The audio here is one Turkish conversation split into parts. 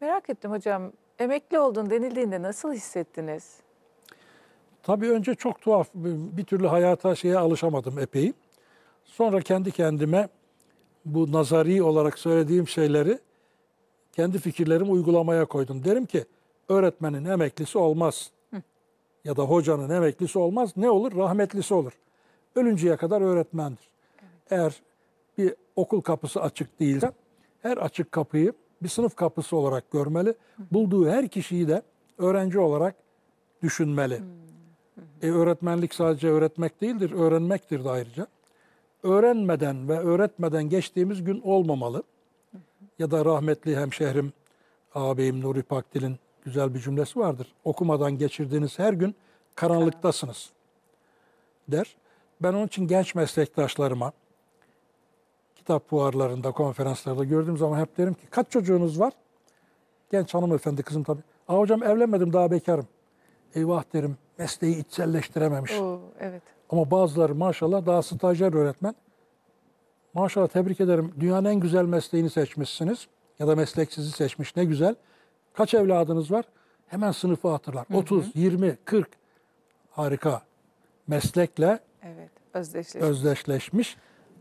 Merak ettim hocam. Emekli oldun denildiğinde nasıl hissettiniz? Tabii önce çok tuhaf bir türlü hayata şeye alışamadım epey. Sonra kendi kendime bu nazari olarak söylediğim şeyleri kendi fikirlerimi uygulamaya koydum. Derim ki öğretmenin emeklisi olmaz. Ya da hocanın emeklisi olmaz. Ne olur? Rahmetlisi olur. Ölünceye kadar öğretmendir. Eğer bir okul kapısı açık değilse her açık kapıyı bir sınıf kapısı olarak görmeli. Bulduğu her kişiyi de öğrenci olarak düşünmeli. E, öğretmenlik sadece öğretmek değildir, öğrenmektir de ayrıca. Öğrenmeden ve öğretmeden geçtiğimiz gün olmamalı. Ya da rahmetli hemşehrim ağabeyim Nuri Pakdil'in güzel bir cümlesi vardır. Okumadan geçirdiğiniz her gün karanlıktasınız der. Ben onun için genç meslektaşlarıma kitap fuarlarında, konferanslarda gördüğüm zaman hep derim ki kaç çocuğunuz var? Genç hanımefendi kızım tabii. Aa hocam evlenmedim daha bekarım. Eyvah derim mesleği içselleştirememiş. Oo, evet. Ama bazıları maşallah daha stajyer öğretmen. Maşallah tebrik ederim. Dünyanın en güzel mesleğini seçmişsiniz. Ya da meslek sizi seçmiş. Ne güzel. Kaç evladınız var? Hemen sınıfı hatırlar. 30, 20, 40. Harika. Meslekle Evet. Özdeşleşmiş. özdeşleşmiş.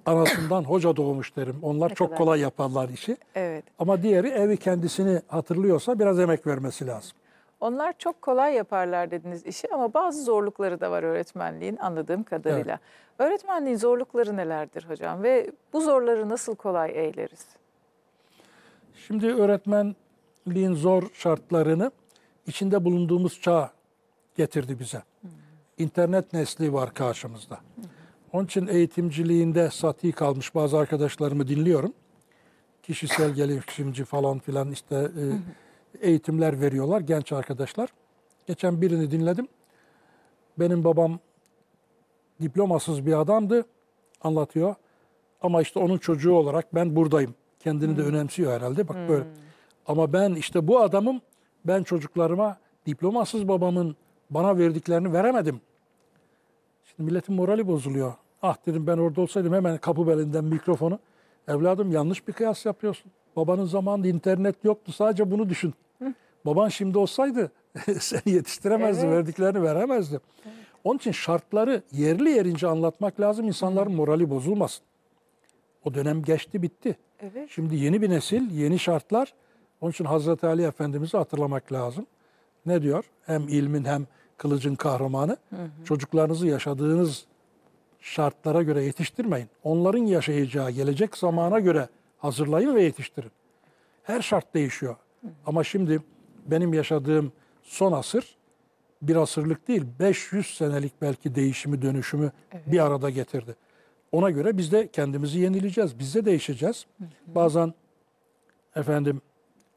Anasından hoca doğmuş derim. Onlar Ne çok kadar kolay yaparlar işi. evet. Ama diğeri evi kendisini hatırlıyorsa biraz emek vermesi lazım. Onlar çok kolay yaparlar dediniz işi ama bazı zorlukları da var öğretmenliğin anladığım kadarıyla. Öğretmenliğin zorlukları nelerdir hocam ve bu zorları nasıl kolay eğleriz? Şimdi öğretmenliğin zor şartlarını içinde bulunduğumuz çağ getirdi bize. İnternet nesli var karşımızda. Onun için eğitimciliğinde sati kalmış bazı arkadaşlarımı dinliyorum. Kişisel gelişimci falan filan işte e, eğitimler veriyorlar genç arkadaşlar. Geçen birini dinledim. Benim babam diplomasız bir adamdı anlatıyor. Ama işte onun çocuğu olarak ben buradayım. Kendini de önemsiyor herhalde. Bak böyle. Ama ben işte bu adamım. Ben çocuklarıma diplomasız babamın bana verdiklerini veremedim. Milletin morali bozuluyor. Ah dedim ben orada olsaydım hemen kapı belinden mikrofonu. Evladım yanlış bir kıyas yapıyorsun. Babanın zamanında internet yoktu. Sadece bunu düşün. Baban şimdi olsaydı seni yetiştiremezdi. Evet. Verdiklerini veremezdi. Onun için şartları yerli yerince anlatmak lazım. insanların morali bozulmasın. O dönem geçti bitti. Evet. Şimdi yeni bir nesil, yeni şartlar. Onun için Hazreti Ali Efendimiz'i hatırlamak lazım. Ne diyor? Hem ilmin hem kılıcın kahramanı. Çocuklarınızı yaşadığınız şartlara göre yetiştirmeyin. Onların yaşayacağı gelecek zamana göre hazırlayın ve yetiştirin. Her şart değişiyor. Ama şimdi benim yaşadığım son asır bir asırlık değil, 500 senelik belki değişimi, dönüşümü bir arada getirdi. Ona göre biz de kendimizi yenileyeceğiz. Biz de değişeceğiz. Bazen efendim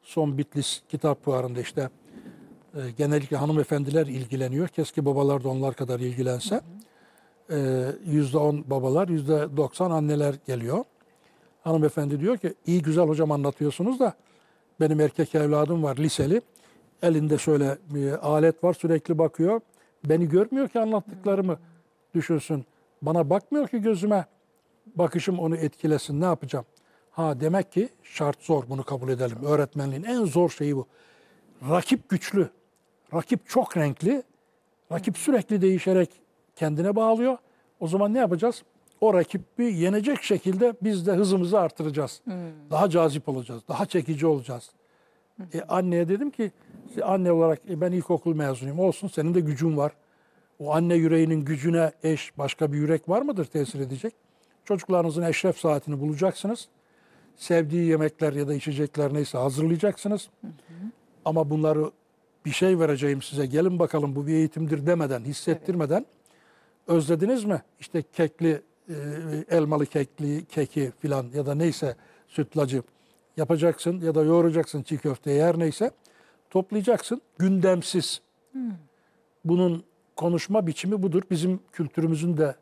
son Bitlis kitap fuarında işte e, genellikle hanımefendiler ilgileniyor. Keşke babalar da onlar kadar ilgilense. E, Yüzde on babalar, yüzde doksan anneler geliyor. Hanımefendi diyor ki iyi güzel hocam anlatıyorsunuz da benim erkek evladım var liseli. Elinde şöyle bir alet var sürekli bakıyor. Beni görmüyor ki anlattıklarımı düşünsün. Bana bakmıyor ki gözüme. Bakışım onu etkilesin ne yapacağım? Ha demek ki şart zor bunu kabul edelim. Öğretmenliğin en zor şeyi bu. Rakip güçlü. Rakip çok renkli. Rakip sürekli değişerek kendine bağlıyor. O zaman ne yapacağız? O rakibi yenecek şekilde biz de hızımızı artıracağız. Daha cazip olacağız. Daha çekici olacağız. E, anneye dedim ki anne olarak e, ben ilkokul mezunuyum. Olsun senin de gücün var. O anne yüreğinin gücüne eş başka bir yürek var mıdır tesir edecek? Çocuklarınızın eşref saatini bulacaksınız. Sevdiği yemekler ya da içecekler neyse hazırlayacaksınız. Ama bunları bir şey vereceğim size gelin bakalım bu bir eğitimdir demeden, hissettirmeden özlediniz mi? İşte kekli, e, elmalı kekli, keki filan ya da neyse sütlacı yapacaksın ya da yoğuracaksın çiğ köfteyi her neyse toplayacaksın gündemsiz. Bunun konuşma biçimi budur. Bizim kültürümüzün de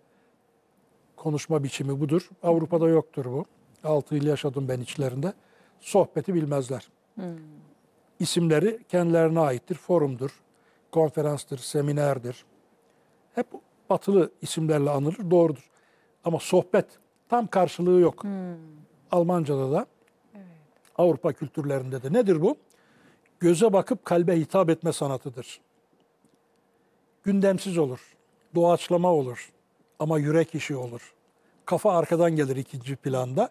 konuşma biçimi budur. Avrupa'da yoktur bu. 6 yıl yaşadım ben içlerinde. Sohbeti bilmezler. İsimleri kendilerine aittir. Forumdur, konferanstır, seminerdir. Hep batılı isimlerle anılır. Doğrudur. Ama sohbet tam karşılığı yok. Almanca'da da Avrupa kültürlerinde de nedir bu? göze bakıp kalbe hitap etme sanatıdır. Gündemsiz olur, doğaçlama olur ama yürek işi olur. Kafa arkadan gelir ikinci planda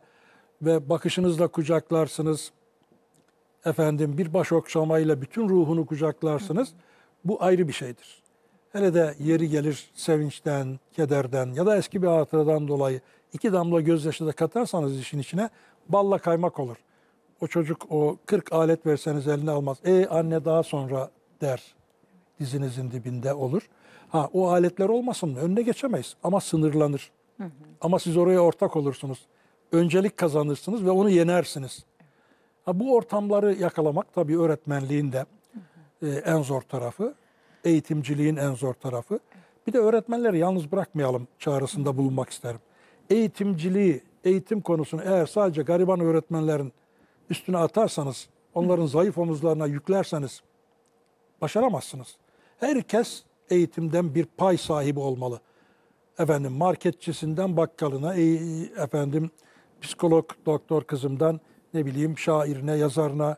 ve bakışınızla kucaklarsınız. Efendim bir baş okşamayla bütün ruhunu kucaklarsınız. Bu ayrı bir şeydir. Hele de yeri gelir sevinçten, kederden ya da eski bir hatıradan dolayı iki damla gözyaşı da katarsanız işin içine balla kaymak olur. O çocuk o 40 alet verseniz eline almaz. E anne daha sonra der dizinizin dibinde olur. Ha o aletler olmasın mı? Önüne geçemeyiz ama sınırlanır. Ama siz oraya ortak olursunuz. Öncelik kazanırsınız ve onu yenersiniz. Bu ortamları yakalamak tabii öğretmenliğin de e, en zor tarafı. Eğitimciliğin en zor tarafı. Bir de öğretmenleri yalnız bırakmayalım çağrısında bulunmak isterim. Eğitimciliği, eğitim konusunu eğer sadece gariban öğretmenlerin üstüne atarsanız, onların zayıf omuzlarına yüklerseniz başaramazsınız. Herkes eğitimden bir pay sahibi olmalı. Efendim marketçisinden bakkalına, e- efendim psikolog doktor kızımdan ne bileyim şairine, yazarına,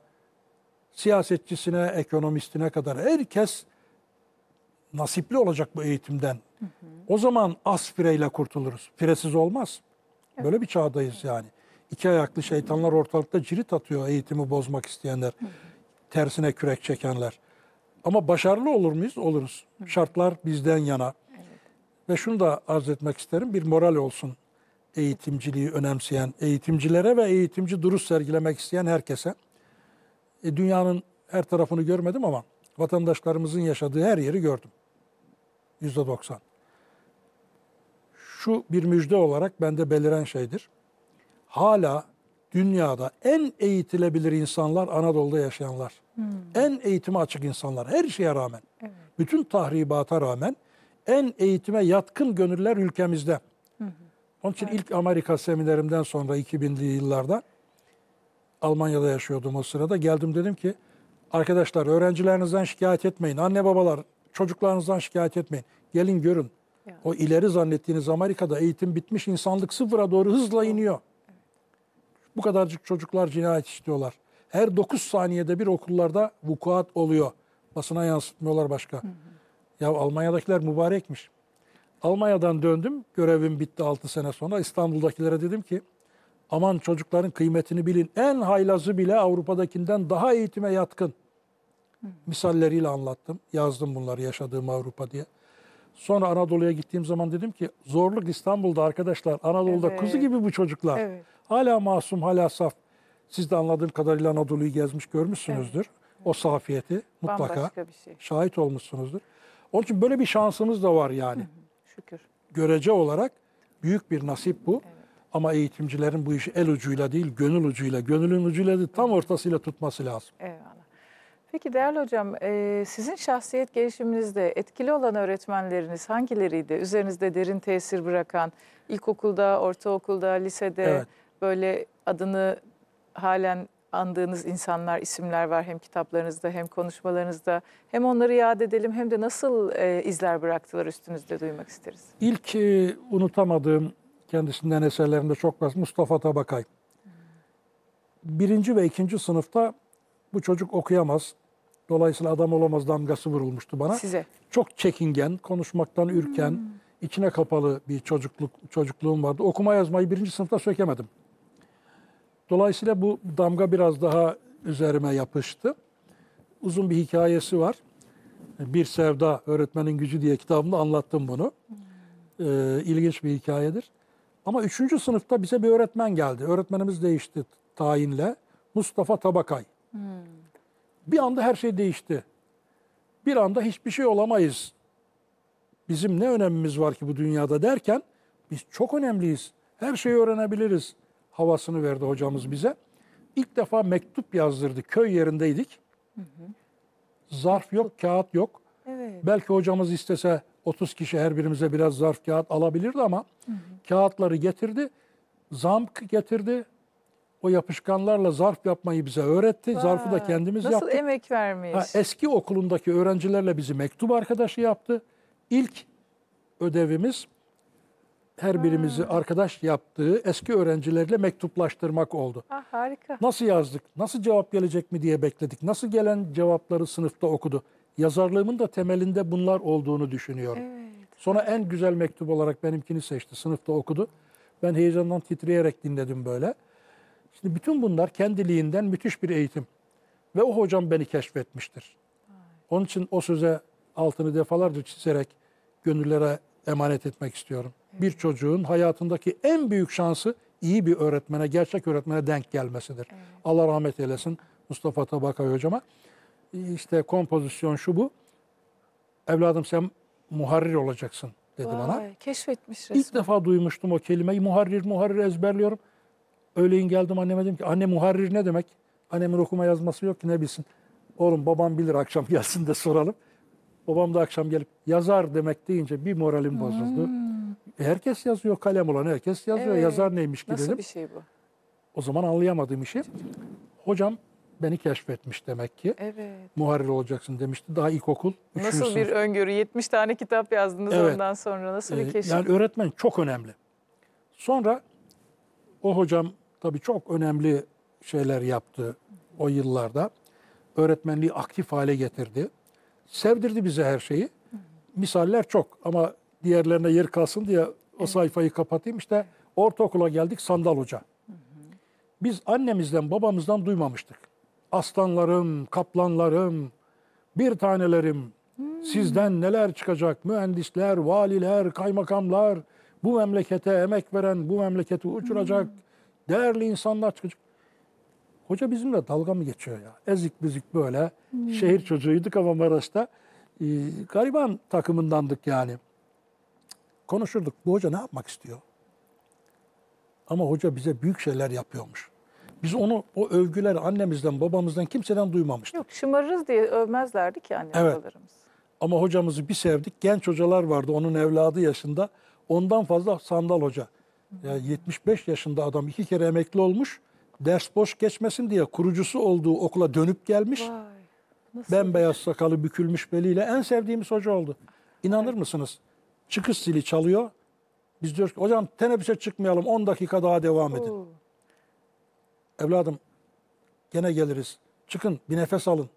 siyasetçisine, ekonomistine kadar herkes nasipli olacak bu eğitimden. O zaman az fireyle kurtuluruz. Firesiz olmaz. Böyle bir çağdayız yani. İki ayaklı şeytanlar ortalıkta cirit atıyor eğitimi bozmak isteyenler. Tersine kürek çekenler. Ama başarılı olur muyuz? Oluruz. Şartlar bizden yana. Ve şunu da arz etmek isterim. Bir moral olsun eğitimciliği önemseyen eğitimcilere ve eğitimci duruş sergilemek isteyen herkese. E, dünyanın her tarafını görmedim ama vatandaşlarımızın yaşadığı her yeri gördüm. Yüzde doksan. Şu bir müjde olarak bende beliren şeydir. Hala dünyada en eğitilebilir insanlar Anadolu'da yaşayanlar. En eğitime açık insanlar her şeye rağmen. Bütün tahribata rağmen en eğitime yatkın gönüller ülkemizde. Onun için ilk Amerika seminerimden sonra 2000'li yıllarda Almanya'da yaşıyordum o sırada. Geldim dedim ki arkadaşlar öğrencilerinizden şikayet etmeyin. Anne babalar çocuklarınızdan şikayet etmeyin. Gelin görün. Ya. O ileri zannettiğiniz Amerika'da eğitim bitmiş insanlık sıfıra doğru hızla iniyor. Bu kadarcık çocuklar cinayet işliyorlar. Her 9 saniyede bir okullarda vukuat oluyor. Basına yansıtmıyorlar başka. Ya Almanya'dakiler mübarekmiş. Almanya'dan döndüm. Görevim bitti 6 sene sonra. İstanbul'dakilere dedim ki aman çocukların kıymetini bilin. En haylazı bile Avrupa'dakinden daha eğitime yatkın. Misalleriyle anlattım. Yazdım bunları yaşadığım Avrupa diye. Sonra Anadolu'ya gittiğim zaman dedim ki zorluk İstanbul'da arkadaşlar. Anadolu'da Evet. kuzu gibi bu çocuklar. Evet. Hala masum, hala saf. Siz de anladığım kadarıyla Anadolu'yu gezmiş görmüşsünüzdür. O safiyeti mutlaka şey. şahit olmuşsunuzdur. Onun için böyle bir şansımız da var yani. Şükür. Görece olarak büyük bir nasip bu. Ama eğitimcilerin bu işi el ucuyla değil, gönül ucuyla, gönülün ucuyla değil, tam ortasıyla tutması lazım. Eyvallah. Peki değerli hocam, e, sizin şahsiyet gelişiminizde etkili olan öğretmenleriniz hangileriydi? Üzerinizde derin tesir bırakan, ilkokulda, ortaokulda, lisede Evet. böyle adını halen andığınız insanlar, isimler var hem kitaplarınızda hem konuşmalarınızda. Hem onları yad edelim hem de nasıl e, izler bıraktılar üstünüzde duymak isteriz. İlk e, unutamadığım kendisinden eserlerinde çok var Mustafa Tabakay. Birinci ve ikinci sınıfta bu çocuk okuyamaz. Dolayısıyla adam olamaz damgası vurulmuştu bana. Size. Çok çekingen, konuşmaktan ürken, içine kapalı bir çocukluk çocukluğum vardı. Okuma yazmayı birinci sınıfta sökemedim. Dolayısıyla bu damga biraz daha üzerime yapıştı. Uzun bir hikayesi var. Bir Sevda Öğretmenin Gücü diye kitabımda anlattım bunu. Ee, ilginç bir hikayedir. Ama üçüncü sınıfta bize bir öğretmen geldi. Öğretmenimiz değişti tayinle. Mustafa Tabakay. Bir anda her şey değişti. Bir anda hiçbir şey olamayız. Bizim ne önemimiz var ki bu dünyada derken biz çok önemliyiz. Her şeyi öğrenebiliriz havasını verdi hocamız bize. İlk defa mektup yazdırdı. Köy yerindeydik. Zarf yok, kağıt yok. Evet. Belki hocamız istese 30 kişi her birimize biraz zarf kağıt alabilirdi ama kağıtları getirdi. Zamk getirdi. O yapışkanlarla zarf yapmayı bize öğretti. Zarfı da Vay, kendimiz Nasıl yaptık. emek vermiş. Ha, eski okulundaki öğrencilerle bizi mektup arkadaşı yaptı. İlk ödevimiz her birimizi arkadaş yaptığı eski öğrencilerle mektuplaştırmak oldu. Ah, harika. Nasıl yazdık? Nasıl cevap gelecek mi diye bekledik. Nasıl gelen cevapları sınıfta okudu. Yazarlığımın da temelinde bunlar olduğunu düşünüyorum. Evet. Sonra en güzel mektup olarak benimkini seçti. Sınıfta okudu. Ben heyecandan titreyerek dinledim böyle. Şimdi bütün bunlar kendiliğinden müthiş bir eğitim. Ve o hocam beni keşfetmiştir. Onun için o söze altını defalarca çizerek gönüllere emanet etmek istiyorum. Bir çocuğun hayatındaki en büyük şansı iyi bir öğretmene, gerçek öğretmene denk gelmesidir. Allah rahmet eylesin Mustafa Tabakay hocama. İşte kompozisyon şu bu. Evladım sen muharrir olacaksın dedi bana. Vay, keşfetmiş resmen. İlk defa duymuştum o kelimeyi. Muharrir, muharrir ezberliyorum. Öğleyin geldim anneme dedim ki anne muharrir ne demek? Annemin okuma yazması yok ki ne bilsin. Oğlum babam bilir akşam gelsin de soralım. Babam da akşam gelip yazar demek deyince bir moralim bozuldu. E, Herkes yazıyor kalem olan herkes yazıyor. Evet. Yazar neymiş ki Nasıl dedim. bir şey bu? O zaman anlayamadığım işi. Hocam beni keşfetmiş demek ki. Evet. Muharrir olacaksın demişti. Daha ilkokul. Nasıl bir sınıf. öngörü? 70 tane kitap yazdınız Evet. ondan sonra. Nasıl Ee, bir keşif? Yani öğretmen çok önemli. Sonra o hocam tabii çok önemli şeyler yaptı o yıllarda. Öğretmenliği aktif hale getirdi. Sevdirdi bize her şeyi. Misaller çok ama diğerlerine yer kalsın diye o sayfayı kapatayım. İşte ortaokula geldik Sandal Hoca. Biz annemizden babamızdan duymamıştık. Aslanlarım, kaplanlarım, bir tanelerim, sizden neler çıkacak? Mühendisler, valiler, kaymakamlar, bu memlekete emek veren, bu memleketi uçuracak değerli insanlar çıkacak. Hoca bizimle dalga mı geçiyor ya? Ezik büzük böyle. Şehir çocuğuyduk ama Maraş'ta. Ee, gariban takımındandık yani. Konuşurduk. Bu hoca ne yapmak istiyor? Ama hoca bize büyük şeyler yapıyormuş. Biz onu, o övgüleri annemizden, babamızdan, kimseden duymamıştık. Yok şımarırız diye övmezlerdi ki anne Evet. babalarımız. Ama hocamızı bir sevdik. Genç hocalar vardı onun evladı yaşında. Ondan fazla sandal hoca. Ya 75 yaşında adam iki kere emekli olmuş. Ders boş geçmesin diye kurucusu olduğu okula dönüp gelmiş. Vay. Nasıl? Bembeyaz sakalı bükülmüş beliyle en sevdiğimiz hoca oldu. İnanır mısınız? Çıkış zili çalıyor. Biz diyoruz ki hocam teneffüse çıkmayalım 10 dakika daha devam edin. Oo. Evladım gene geliriz. Çıkın bir nefes alın.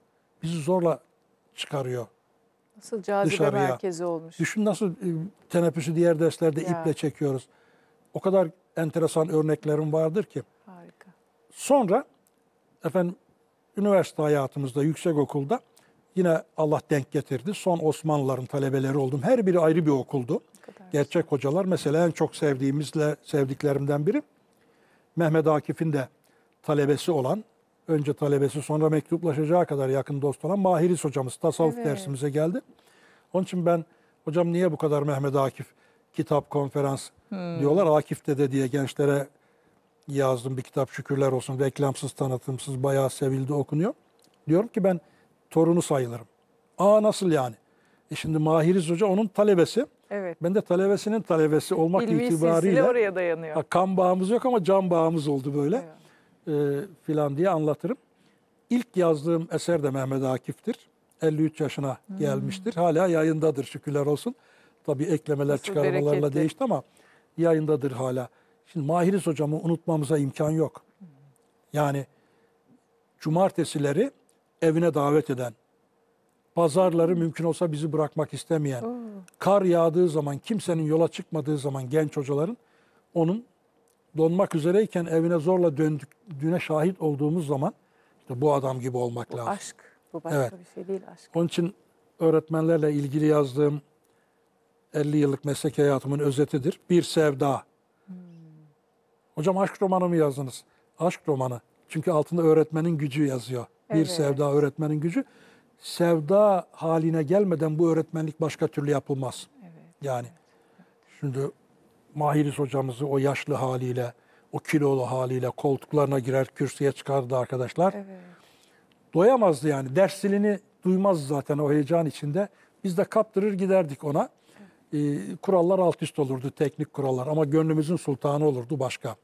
Bizi zorla çıkarıyor. Nasıl cazibe Dışarıya. merkezi olmuş. Düşün nasıl e, teneffüsü diğer derslerde Ya. iple çekiyoruz. O kadar enteresan örneklerim vardır ki. Harika. Sonra efendim üniversite hayatımızda, yüksek okulda yine Allah denk getirdi. Son Osmanlıların talebeleri oldum. Her biri ayrı bir okuldu. Gerçek hocalar mesela en çok sevdiğimizle sevdiklerimden biri Mehmet Akif'in de talebesi olan, önce talebesi sonra mektuplaşacağı kadar yakın dost olan Mahiris hocamız tasavvuf Evet. dersimize geldi. Onun için ben hocam niye bu kadar Mehmet Akif kitap konferans diyorlar. Akif Dede diye gençlere yazdım bir kitap şükürler olsun reklamsız tanıtımsız bayağı sevildi okunuyor. Diyorum ki ben torunu sayılırım. Aa nasıl yani? E şimdi Mahiriz Hoca onun talebesi. Evet. Ben de talebesinin talebesi olmak İlmi itibariyle oraya dayanıyor. ha, kan bağımız yok ama can bağımız oldu böyle Evet. e, filan diye anlatırım. İlk yazdığım eser de Mehmet Akif'tir. 53 yaşına Hmm. gelmiştir. Hala yayındadır şükürler olsun. Tabii eklemeler Nasıl çıkarmalarla bereketli. değişti ama yayındadır hala. Şimdi Mahiriz hocamı unutmamıza imkan yok. Yani cumartesileri evine davet eden, pazarları mümkün olsa bizi bırakmak istemeyen, Oo. kar yağdığı zaman, kimsenin yola çıkmadığı zaman genç hocaların onun donmak üzereyken evine zorla döndüğüne şahit olduğumuz zaman işte bu adam gibi olmak Bu lazım. aşk. Bu başka Evet. bir şey değil aşk. Onun için öğretmenlerle ilgili yazdığım 50 yıllık meslek hayatımın özetidir. Bir sevda. Hocam aşk romanı mı yazdınız? Aşk romanı. Çünkü altında öğretmenin gücü yazıyor. Bir Evet. sevda öğretmenin gücü. Sevda haline gelmeden bu öğretmenlik başka türlü yapılmaz. Evet. Yani şimdi Mahiris hocamızı o yaşlı haliyle, o kilolu haliyle koltuklarına girer, kürsüye çıkardı arkadaşlar. Evet. Doyamazdı yani. Ders zilini duymaz zaten o heyecan içinde. Biz de kaptırır giderdik ona. Ee, kurallar alt üst olurdu, teknik kurallar. Ama gönlümüzün sultanı olurdu başka.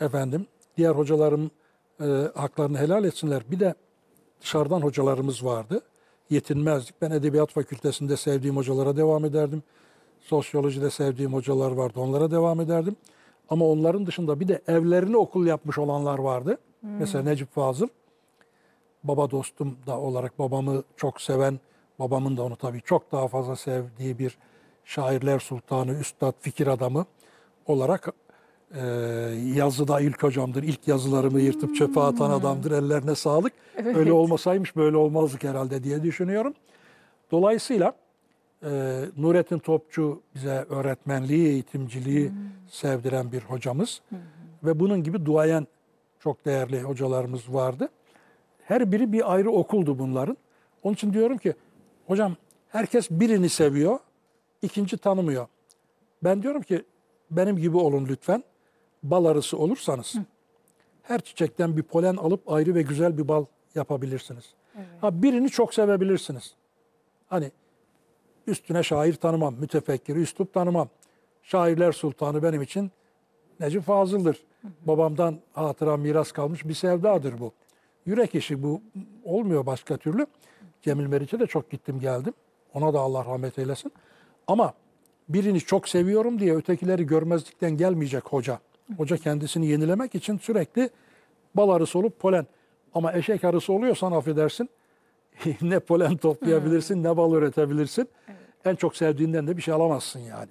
Efendim, diğer hocalarım e, haklarını helal etsinler. Bir de dışarıdan hocalarımız vardı. Yetinmezdik. Ben Edebiyat Fakültesinde sevdiğim hocalara devam ederdim. Sosyolojide sevdiğim hocalar vardı. Onlara devam ederdim. Ama onların dışında bir de evlerini okul yapmış olanlar vardı. Mesela Necip Fazıl. Baba dostum da olarak babamı çok seven, babamın da onu tabii çok daha fazla sevdiği bir şairler sultanı, üstad, fikir adamı olarak e, yazıda ilk hocamdır. İlk yazılarımı yırtıp çöpe atan adamdır. Ellerine sağlık. Evet. Öyle olmasaymış böyle olmazdık herhalde diye düşünüyorum. Dolayısıyla e, Nurettin Topçu bize öğretmenliği, eğitimciliği sevdiren bir hocamız. Ve bunun gibi duayen çok değerli hocalarımız vardı. Her biri bir ayrı okuldu bunların. Onun için diyorum ki hocam herkes birini seviyor, ikinci tanımıyor. Ben diyorum ki benim gibi olun lütfen. Bal arısı olursanız her çiçekten bir polen alıp ayrı ve güzel bir bal yapabilirsiniz. Ha birini çok sevebilirsiniz. Hani üstüne şair tanımam, mütefekkir, üslup tanımam. Şairler sultanı benim için Necip Fazıl'dır. Babamdan hatıra miras kalmış bir sevdadır bu. Yürek işi bu olmuyor başka türlü. Cemil Meriç'e de çok gittim geldim. Ona da Allah rahmet eylesin. Ama birini çok seviyorum diye ötekileri görmezlikten gelmeyecek hoca. Hoca kendisini yenilemek için sürekli bal arısı olup polen. Ama eşek arısı oluyorsan affedersin ne polen toplayabilirsin ne bal üretebilirsin. En çok sevdiğinden de bir şey alamazsın yani.